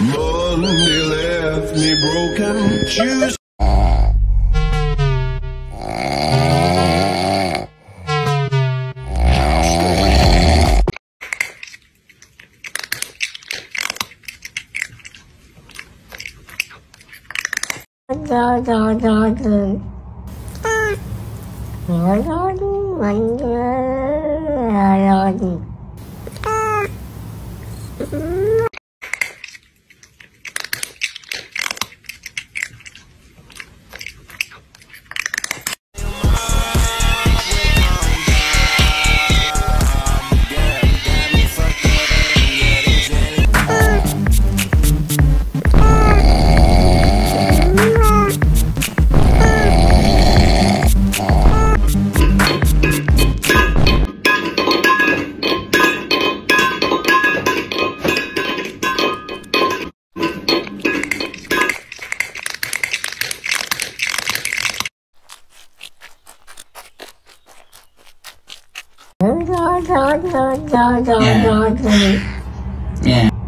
Monday left me broken. Tuesday. do do do từ nhớ đó mình là rồi ờ. ừ. yeah. yeah.